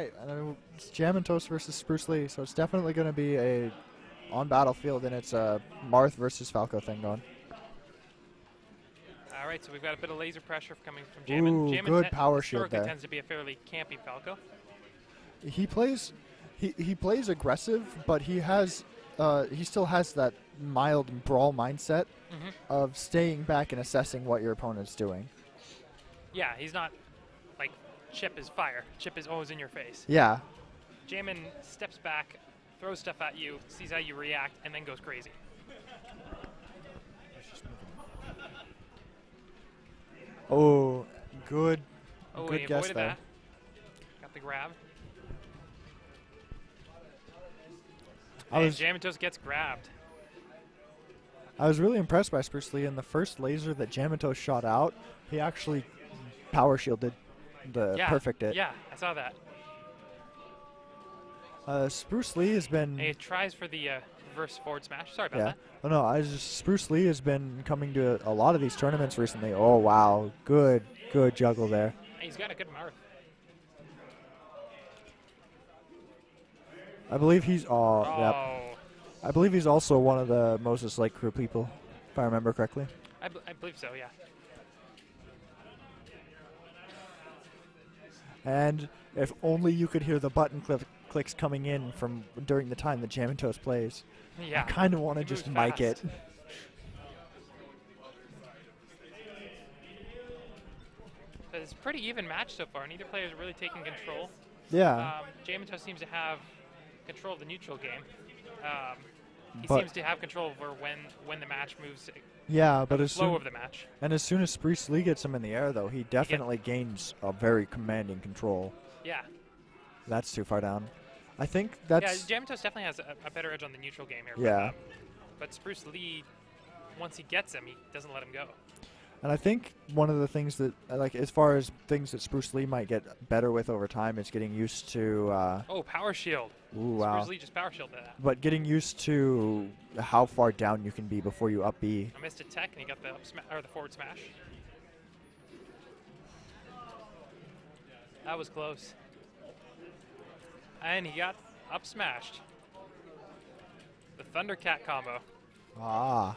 right, and it's Jam and Toast versus Spruce Lee, so it's definitely going to be a on battlefield, and it's a Marth versus Falco thing going. All right, so we've got a bit of laser pressure coming from Jamin. Ooh, Jamin good te- power shield historically there. tends to be a fairly campy Falco. He plays, he he plays aggressive, but he has, uh, he still has that mild brawl mindset Mhm. of staying back and assessing what your opponent's doing. Yeah, he's not like Chip is fire. Chip is always in your face. Yeah, Jamin steps back, throws stuff at you, sees how you react, and then goes crazy. Oh, good, Oh, good guess there. that. Got the grab. I and was Jamitos gets grabbed. I was really impressed by Spruce Lee. In the first laser that Jamato shot out, he actually power shielded the yeah, perfect it. Yeah, I saw that. Uh, Spruce Lee has been. And he tries for the uh, reverse forward smash. Sorry about yeah. that. Oh no, I just, Spruce Lee has been coming to a, lot of these tournaments recently. Oh wow, good, good juggle there. He's got a good mark. I believe he's. Oh, Oh, yep. I believe he's also one of the Moses Lake crew people, if I remember correctly. I, b- I believe so. Yeah. And if only you could hear the button click clicks coming in from during the time that Jamantos plays. Yeah. I kind of want to just mic it. fast. But It's a pretty even match so far. Neither player is really taking control. Yeah. Um, Jamato seems to have control of the neutral game. Um, he But- seems to have control over when when the match moves, yeah, but the as flow soon, of the match. and as soon as Spruce Lee gets him in the air, though, he definitely gains a very commanding control. Yeah. That's too far down. I think that's yeah, Jamatos definitely has a, a better edge on the neutral game here. Yeah. But, um, but Spruce Lee, once he gets him, he doesn't let him go. And I think one of the things that, like, as far as things that Spruce Lee might get better with over time is getting used to, uh, Oh, power shield. Ooh, wow. Spruce Lee just power that. But getting used to how far down you can be before you up B. I missed a tech, and he got the up sma- or the forward smash. That was close. And he got up smashed. The Thundercat combo. Ah.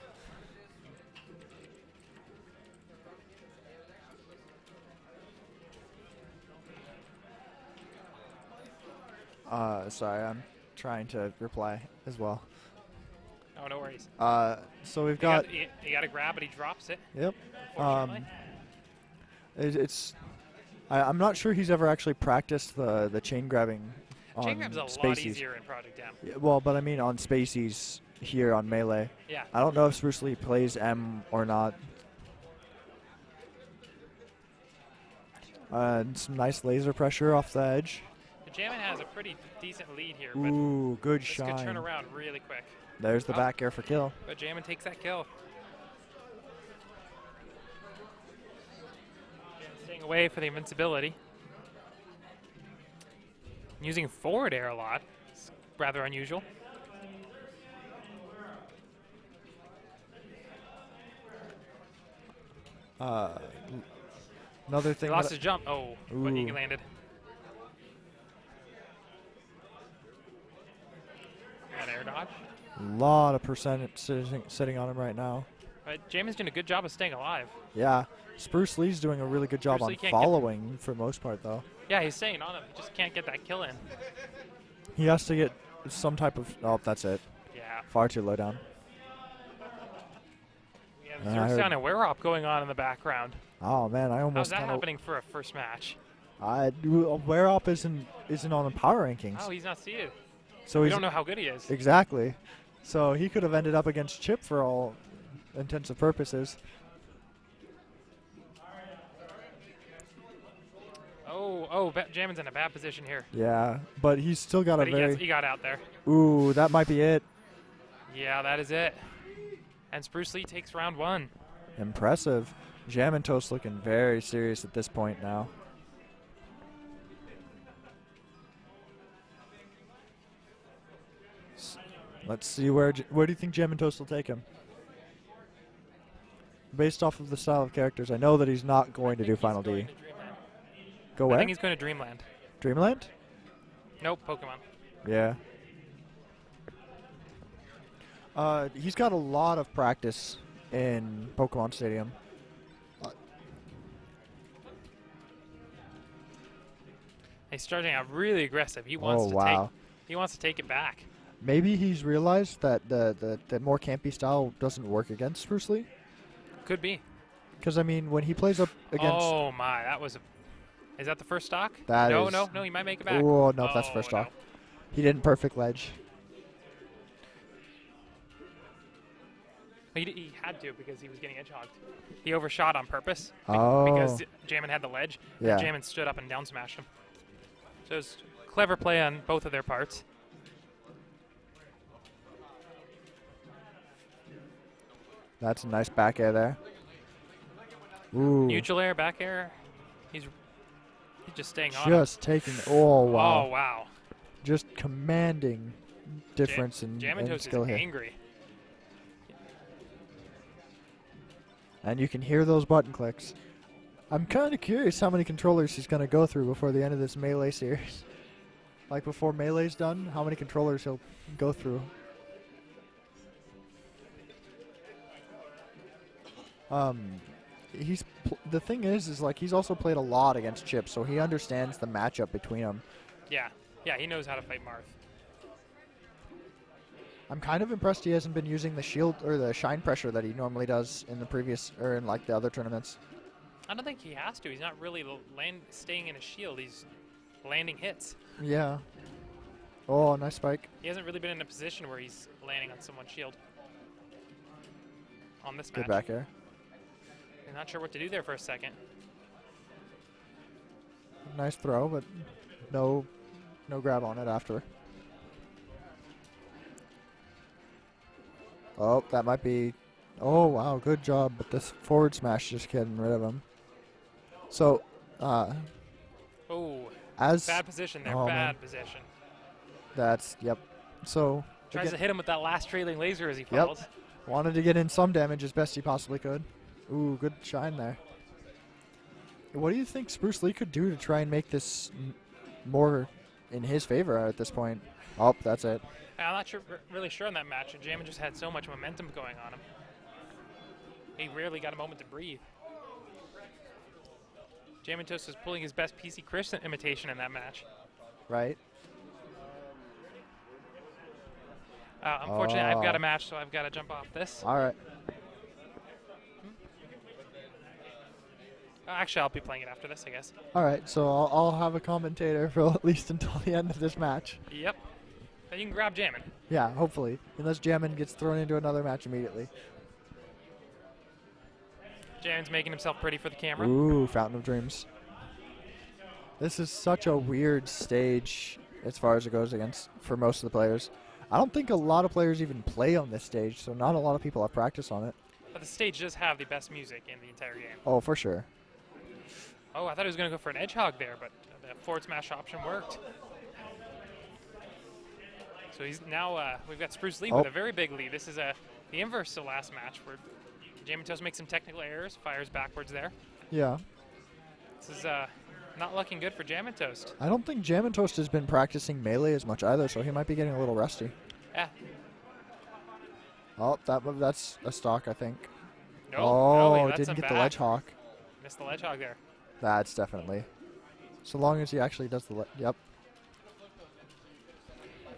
Uh, sorry, I'm trying to reply as well. Oh, no worries. Uh, so we've got, he, he got a grab, but he drops it. yep. Um, it, it's, I, I'm not sure he's ever actually practiced the the chain grabbing on Chain grab's a lot Spaceys. easier in Project M. Yeah, well, but I mean on Spaceys here on Melee. Yeah. I don't know if Spruce Lee plays M or not. Uh, and some nice laser pressure off the edge. Jamin has a pretty decent lead here, but Ooh, good shot. this could turn around really quick. There's the Oh. back air for kill. But Jamin takes that kill. Jamin Staying away for the invincibility. Using forward air a lot. It's rather unusual. Uh, another He thing. lost that- his jump. Oh, but he landed. An air dodge. lot of percent sitting, sitting on him right now. But Jamin's doing a good job of staying alive. Yeah, Spruce Lee's doing a really good job Spruce on following for the most part, though. Yeah, he's staying on him. He just can't get that kill in. He has to get some type of. Oh, that's it. Yeah. Far too low down. We have I Zerx heard- down and Wear Up going on in the background. Oh man, I How's almost. that kinda- happening for a first match? I Wear Up isn't isn't on the power rankings, Oh, he's not seated. So we he's don't know how good he is. exactly. So he could have ended up against Chip for all intents and purposes. Oh, oh, Jamin's in a bad position here. Yeah, but he's still got But a he, very. gets, he got out there. Ooh, that might be it. Yeah, that is it. And Spruce Lee takes round one. Impressive. Jam and Toast looking very serious at this point now. Let's see where where do you think Jam and Toast will take him? Based off of the style of characters, I know that he's not going to do Final D. Go I think he's going to Dreamland. Dreamland? Nope, Pokemon. Yeah. Uh, he's got a lot of practice in Pokemon Stadium. He's starting out really aggressive. He wants oh to wow. take he wants to take it back. Maybe he's realized that the, the, the more campy style doesn't work against Spruce Lee. Could be. Because, I mean, when he plays up against. Oh my, that was a Is that the first stock? That no, is- no, no, he might make it back. Oh, no, that's first oh, no. stock. He didn't perfect ledge. He, he had to because he was getting edge hogged. He overshot on purpose be- Oh. because Jammin had the ledge. Yeah. And Jammin stood up and down smashed him. So it was clever play on both of their parts. That's a nice back air there. Ooh. Neutral air, back air. He's he's just staying on. Just taking. Oh, wow. Oh wow. Just commanding difference in, Jam in Toast skill here. angry. And you can hear those button clicks. I'm kind of curious how many controllers he's going to go through before the end of this Melee series. Like before Melee's done, how many controllers he'll go through. Um, he's pl- the thing is, is like he's also played a lot against Chip, so he understands the matchup between them. Yeah. Yeah, he knows how to fight Marth. I'm kind of impressed he hasn't been using the shield or the shine pressure that he normally does in the previous or in like the other tournaments. I don't think he has to. He's not really land staying in a shield. He's landing hits. Yeah. Oh, nice spike. He hasn't really been in a position where he's landing on someone's shield. On this Good match. back air. I'm not sure what to do there for a second. Nice throw, but no, no grab on it after. Oh, that might be. Oh wow, good job. But this forward smash just getting rid of him. So, uh, Oh, as bad position there. Oh, bad man. position. that's yep. So Tries again, to hit him with that last trailing laser as he falls. Yep. wanted to get in some damage as best he possibly could. Ooh, good shine there. What do you think Spruce Lee could do to try and make this more in his favor at this point? Oh, that's it. I'm not sure, really sure on that match. Jamin just had so much momentum going on him. He rarely got a moment to breathe. Jamin Toast was pulling his best PC Chris imitation in that match. Right? Uh, unfortunately, I've got Oh. a match, so I've got to jump off this. All right. Actually, I'll be playing it after this, I guess. All right, so I'll, I'll have a commentator for at least until the end of this match. Yep. Then you can grab Jamin. Yeah, hopefully, unless Jammin gets thrown into another match immediately. Jamin's making himself pretty for the camera. Ooh, Fountain of Dreams. This is such a weird stage as far as it goes against for most of the players. I don't think a lot of players even play on this stage, so not a lot of people have practice on it. But the stage does have the best music in the entire game. Oh, for sure. Oh, I thought he was going to go for an edge hog there, but the forward smash option worked. So he's now uh, we've got Spruce Lee with Oh. a very big lead. This is a the inverse to last match where Jamie Toast makes some technical errors, fires backwards there. Yeah. This is uh, not looking good for Jammin Toast. I don't think Jammin Toast has been practicing melee as much either, so he might be getting a little rusty. Yeah. Oh, that that's a stock, I think. No, oh, no, didn't get the back. ledge hog. Missed the ledge hog there. That's definitely. So long as he actually does the. Yep.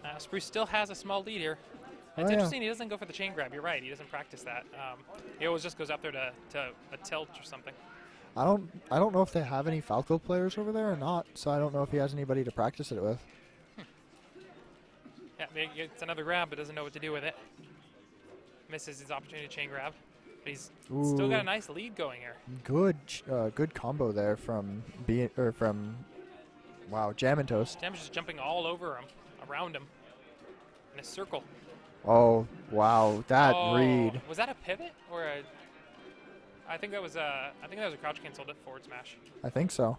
Uh, Spruce still has a small lead here. Oh, It's yeah. interesting he doesn't go for the chain grab. You're right. He doesn't practice that. Um, he always just goes up there to, to a tilt or something. I don't. I don't know if they have any Falco players over there or not. So I don't know if he has anybody to practice it with. Yeah, it's another grab, but doesn't know what to do with it. Misses his opportunity to chain grab. But he's still got a nice lead going here. Good. Uh, good combo there from B or from. Wow, Jammin Toast. Tam's just jumping all over him, around him, in a circle. Oh wow, that Oh, read. Was that a pivot or a? I think that was a. I think that was a crouch canceled forward smash. I think so.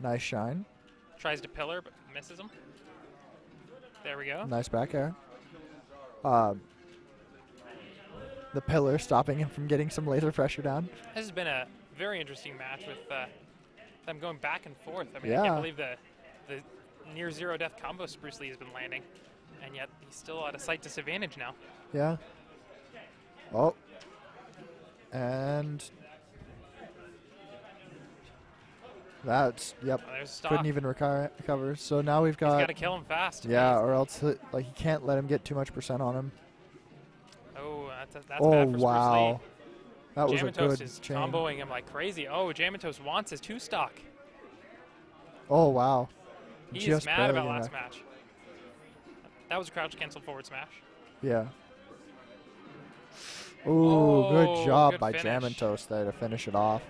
Nice shine. Tries to pillar, but misses him. There we go. Nice back air. Uh, the pillar stopping him from getting some laser pressure down. This has been a very interesting match with uh, them going back and forth. I mean, I can't believe the the near zero death combos Spruce Lee has been landing, and yet he's still at a slight disadvantage now. Yeah. Oh. And that's yep. Oh, a stop. Couldn't even recover. So now we've He's got got to kill him fast. yeah, or else it- like you can't let him get too much percent on him. Oh, that's, that's oh bad for wow, that was Lee. a good is chain. comboing him like crazy. Oh, Jamatos wants his two stock. Oh wow, He Just mad about last back. match. That was a crouch cancel forward smash. yeah. Ooh, oh, good Oh, job good by. Jamantos there to finish it off.